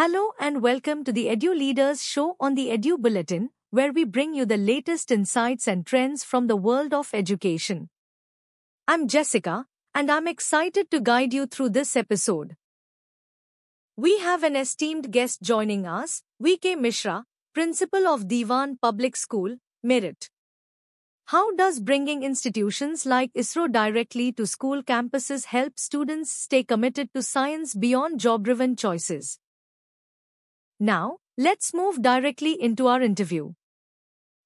Hello and welcome to the Edu Leaders Show on the Edu Bulletin, where we bring you the latest insights and trends from the world of education. I'm Jessica, and I'm excited to guide you through this episode. We have an esteemed guest joining us, VK Mishra, Principal of Dewan Public School, Meerut. How does bringing institutions like ISRO directly to school campuses help students stay committed to science beyond job driven choices? Now, let's move directly into our interview.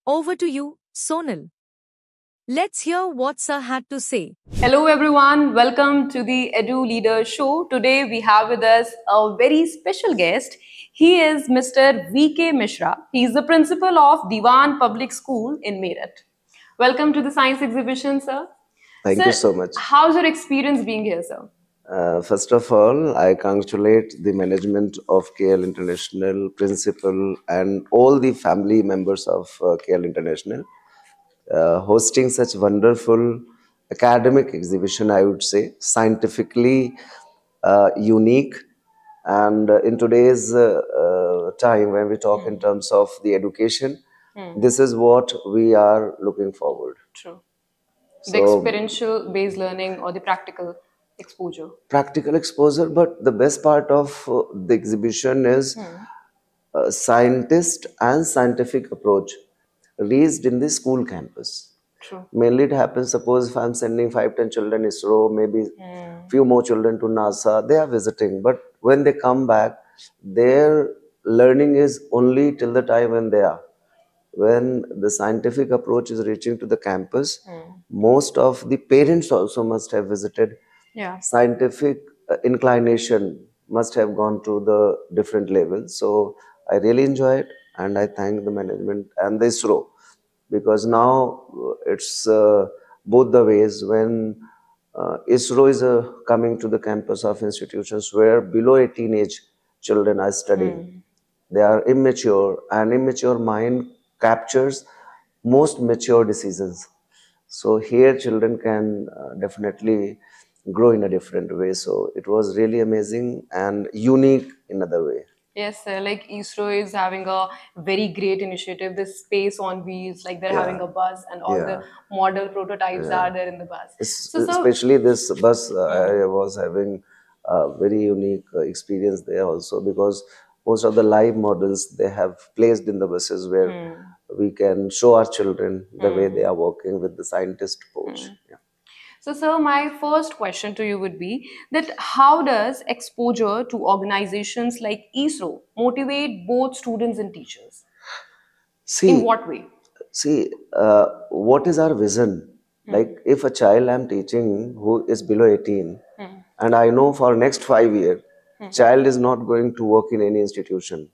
Over to you, Sonal. Let's hear what Sir had to say. Hello, everyone. Welcome to the Edu Leader Show. Today, we have with us a very special guest. He is Mr. VK Mishra. He is the principal of Dewan Public School in Meerut. Welcome to the science exhibition, sir. Thank Sir, you so much. How's your experience being here, sir? Uh, first of all, I congratulate the management of KL International, principal, and all the family members of uh, KL International, uh, hosting such wonderful academic exhibition. I would say scientifically uh, unique, and uh, in today's uh, uh, time when we talk in terms of the education, this is what we are looking forward. True. the experiential based learning or the practical exposure. practical exposure but the best part of uh, the exhibition is hmm. a scientist and scientific approach raised in the school campus. True. mainly it happens suppose if i'm sending 5 10 children to isro maybe hmm. few more children to nasa they are visiting. But when they come back their learning is only till the time when they are. When the scientific approach is reaching to the campus hmm. most of the parents also must have visited Yeah. scientific uh, inclination must have gone to the different levels. So I really enjoy it and I thank the management and the ISRO because now uh, it's uh, both the ways when uh, ISRO is uh, coming to the campus of institutions where below 18 age children are studying. They are immature and immature mind captures most mature decisions. So here children can uh, definitely grow in a different way. So it was really amazing and unique in another way. Yes, sir. Like ISRO is having a very great initiative, this space on wheels, like they're Yeah. having a bus and all the model prototypes are there in the bus. So, Especially this bus, uh, I was having a very unique uh, experience there also because most of the live models they have placed in the buses where Hmm. we can show our children the way they are working with the scientist approach. Hmm. So, sir, my first question to you would be that how does exposure to organizations like ISRO motivate both students and teachers? See, In what way? see uh, what is our vision? Hmm. Like if a child i'm teaching who is below 18 hmm. and i know for next 5 year hmm. child is not going to work in any institution.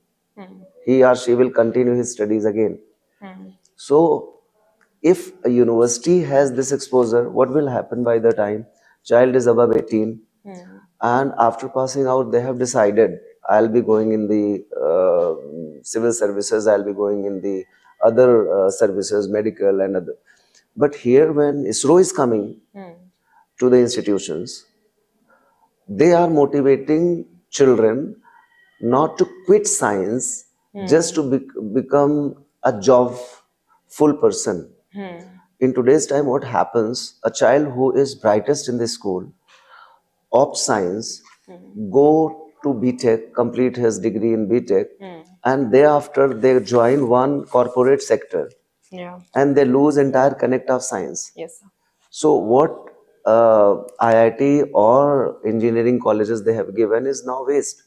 He or she will continue his studies again. So if a university has this exposure what will happen by the time? Child is above 18 and after passing out they have decided i'll be going in the uh, civil services i'll be going in the other uh, services medical and other. But here when isro is coming to the institutions they are motivating children not to quit science just to bec- become a job full person Hmm. in today's time what happens a child who is brightest in the school opt science hmm. go to btech complete his degree in btech hmm. and thereafter they join one corporate sector. Yeah. and they lose entire connect of science. Yes, sir. so what uh, IIT or engineering colleges they have given is now waste.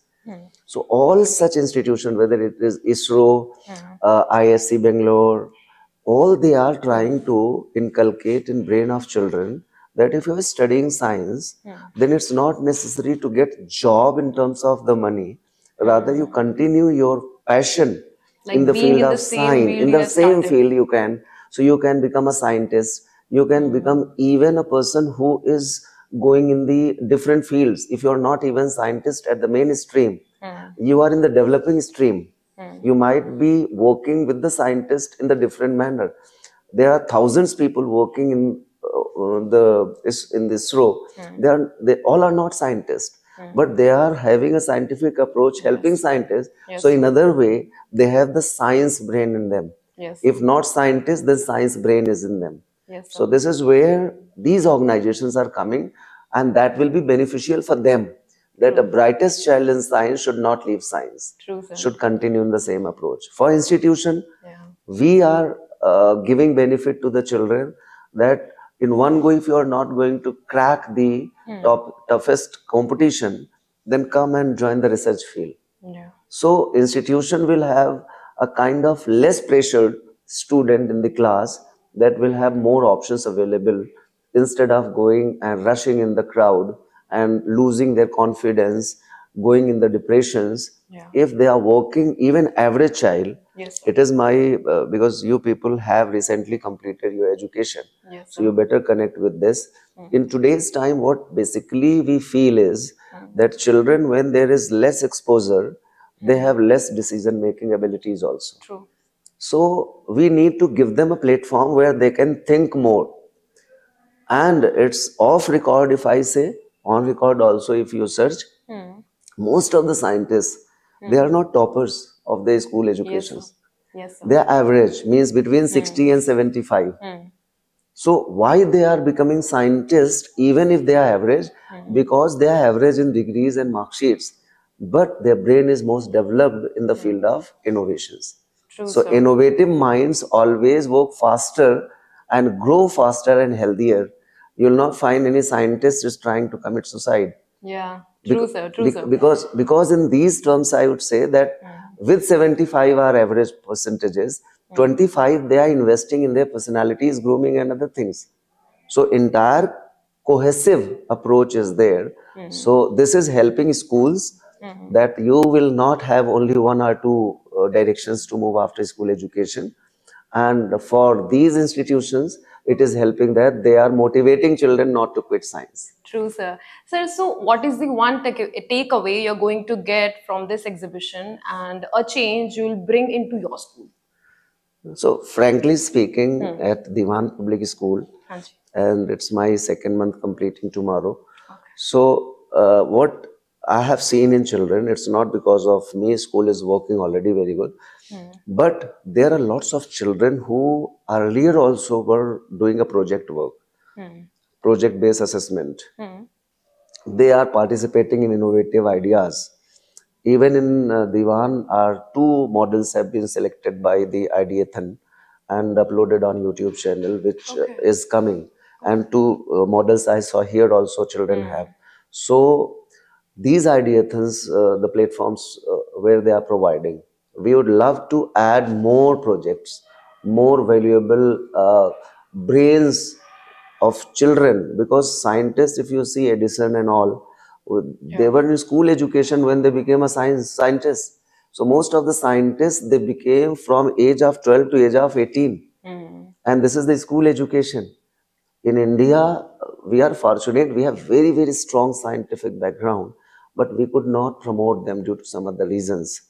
So all such institutions, whether it is ISRO, uh, IISc Bangalore, all they are trying to inculcate in brain of children that if you are studying science, then it's not necessary to get job in terms of the money. Rather, you continue your passion Like in the field in of the science. In the same started. field, you can. So you can become a scientist. You can mm-hmm. become even a person who is going in the different fields. If you are not even scientist at the mainstream, mm. you are in the developing stream. You might be working with the scientist in the different manner. There are thousands people working in uh, uh, the in ISRO. They are they all are not scientists. but they are having a scientific approach, helping scientists. Yes. So, in other way, they have the science brain in them. Yes. If not scientists, then science brain is in them. yes. So, this is where these organizations are coming, and that will be beneficial for them. That the brightest child in science should not leave science, True, sir. should continue in the same approach. For institution, Yeah. we are uh, giving benefit to the children that in one go if you are not going to crack the top, toughest competition then come and join the research field Yeah. so institution will have a kind of less pressured student in the class that will have more options available instead of going and rushing in the crowd and losing their confidence going in the depressions Yeah. if they are working even average child Yes. it is my uh, because you people have recently completed your education Yes. so you better connect with this hmm. in today's time what basically we feel is hmm. that children when there is less exposure hmm. they have less decision making abilities also True. so we need to give them a platform where they can think more and it's off record if i say on record also if you search Hmm. most of the scientists they are not toppers of their school Yes. educations. Yes. Sir. they are average means between 60 and 75 Hmm. so why they are becoming scientists even if they are average because they are average in degrees and mark sheets but their brain is most developed in the field of innovations True. so sir. innovative minds always work faster and grow faster and healthier you will not find any scientist is trying to commit suicide. Yeah. True, sir. True, sir. because because in these terms i would say that hmm. with 75 are average percentages hmm. 25 they are investing in their personalities grooming and other things. So entire cohesive approach is there. Hmm. So this is helping schools that you will not have only one or two uh, directions to move after school education. And for these institutions it is helping that they are motivating children not to quit science True, sir. Sir, so what is the one take- takeaway you're going to get from this exhibition and a change you'll bring into your school? So, frankly speaking, at Dewan Public School, Hanji. and it's my second month completing tomorrow. So, uh, what I have seen in children, it's not because of me, school is working already very good, but there are lots of children who earlier also were doing a project work, Hmm. project based assessment. Hmm. They are participating in innovative ideas. Even in uh, Dewan, our two models have been selected by the Ideathon and uploaded on YouTube channel, which uh, Okay. is coming. And two uh, models I saw here also children have. So these Ideathons, uh, the platforms uh, where they are providing, we would love to add more projects, more valuable uh, brains of children. Because scientists if you see edison and all they were in school education when they became a science scientist. So most of the scientists they became from age of 12 to age of 18 Hmm. and this is the school education. In india we are fortunate. We have very very strong scientific background but we could not promote them due to some other reasons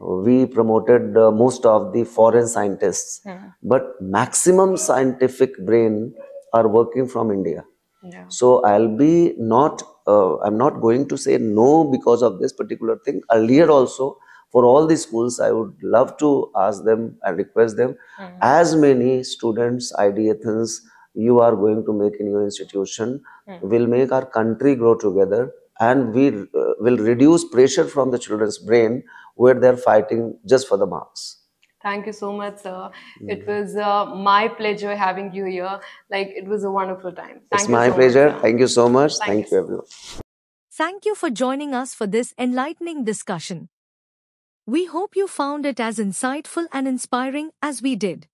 we promoted uh, most of the foreign scientists but maximum scientific brain are working from india. Yeah. so i'll be not uh, i'm not going to say no because of this particular thing. Earlier also for all the schools i would love to ask them and request them as many students ideathons you are going to make in your institution will make our country grow together and we uh, will reduce pressure from the children's brain where they're fighting just for the marks Thank you so much, sir. It was uh, my pleasure having you here. Like, it was a wonderful time. Thank it's you my so pleasure sir. thank you so much Thank thank you, you everyone Thank you for joining us for this enlightening discussion. We hope you found it as insightful and inspiring as we did.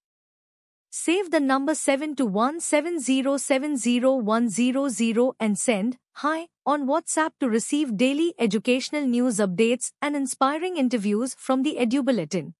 Save the number 72170701000 and send Hi on WhatsApp to receive daily educational news updates and inspiring interviews from the Edu Bulletin.